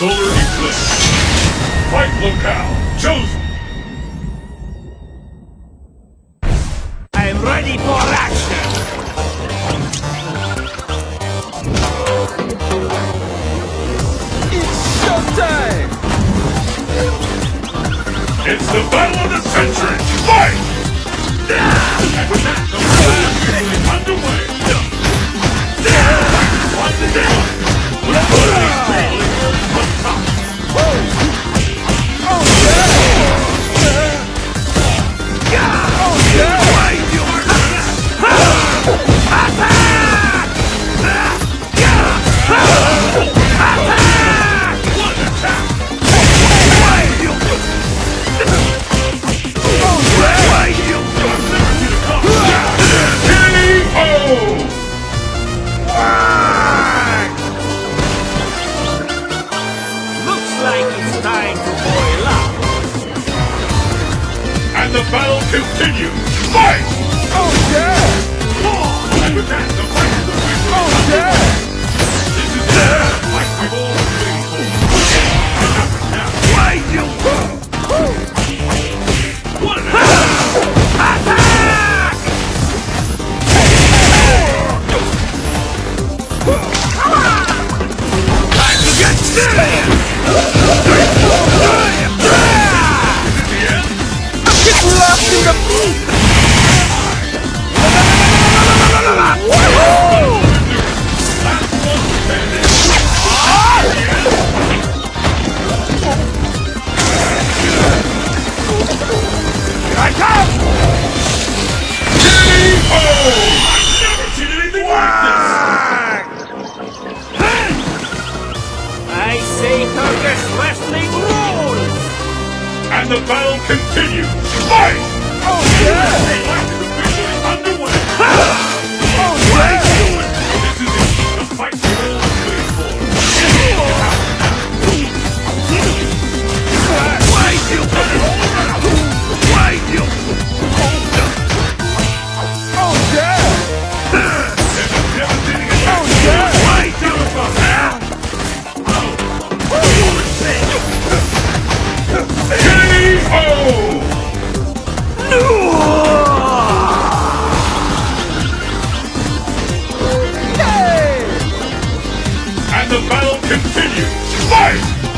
Solar Eclipse. Fight locale chosen. I am ready for action. It's showtime. It's the battle of the century. Fight! Underway. continue! Fight!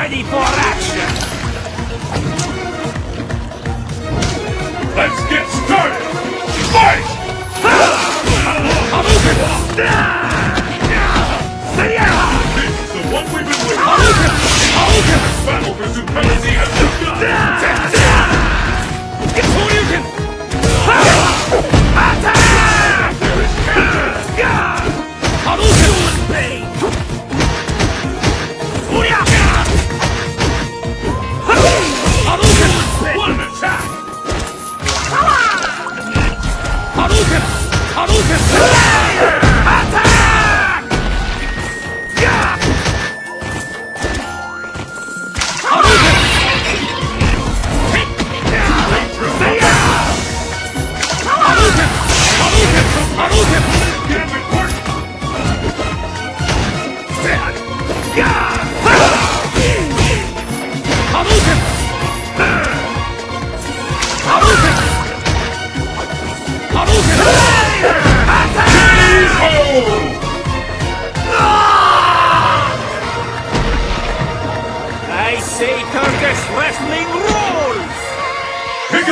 Ready for action! Let's get started! Fight! This is the one we've been waiting for! Battle for supremacy has begun!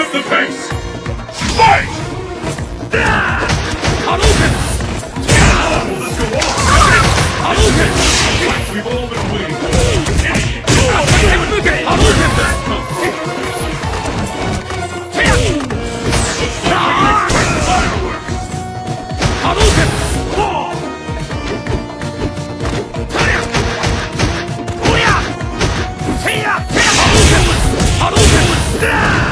off the face! Fight! Hadouken! Let's go on! Hadouken! We've all been waiting for Hadouken! Hadouken! Hadouken! Hadouken!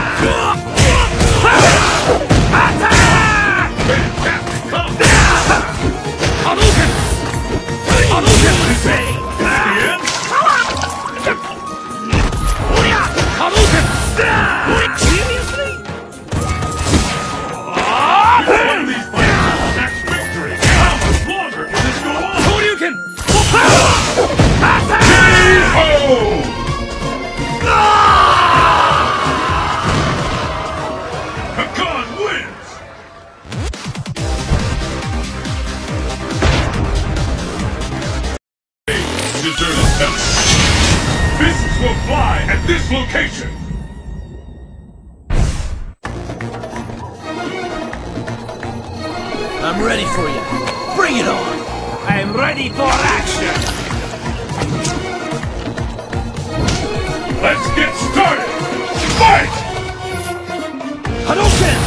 I'm ready for action! Let's get started! Fight! Hadouken!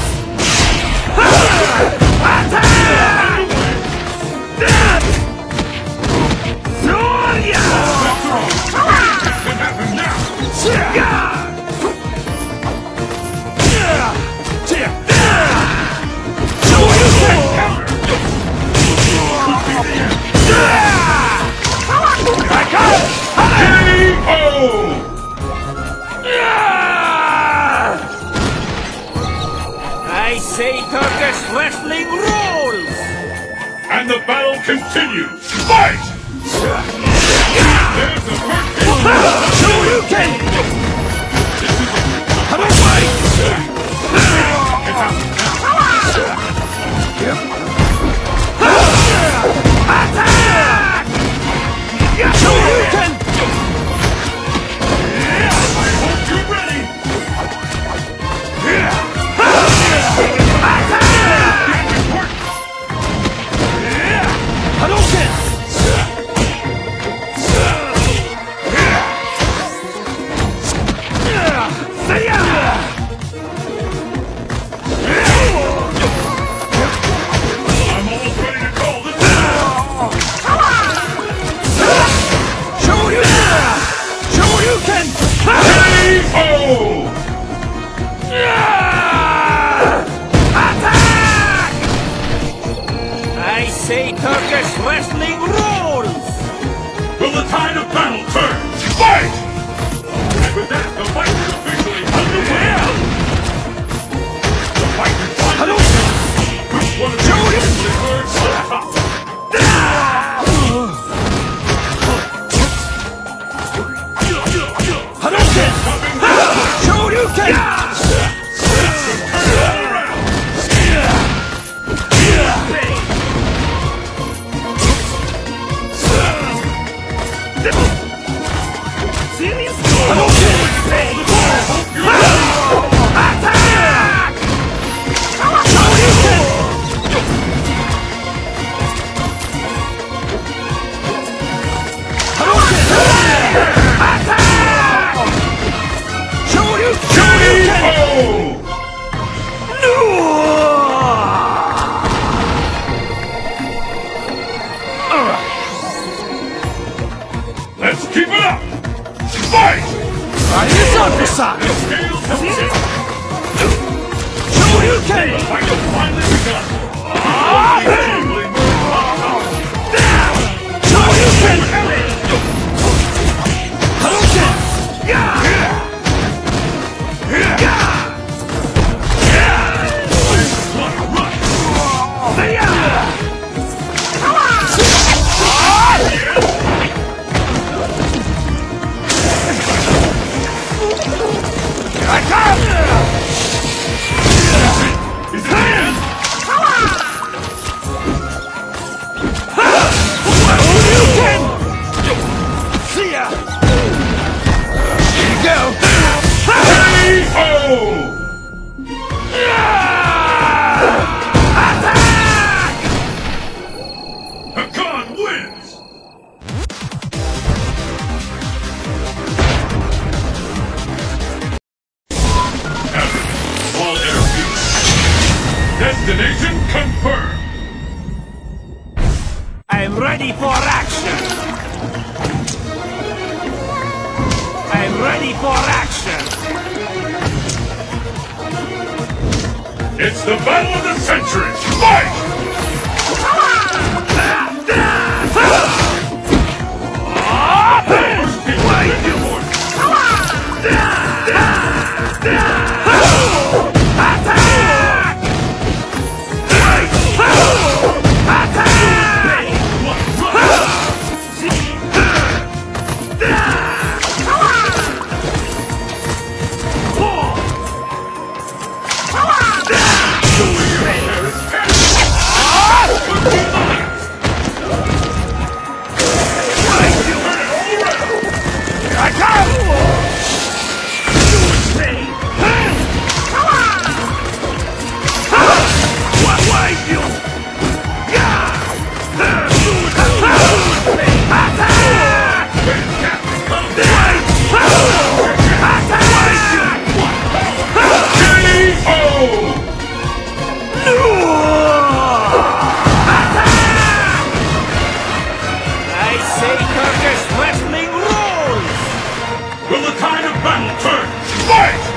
go. The battle of the century! Fight!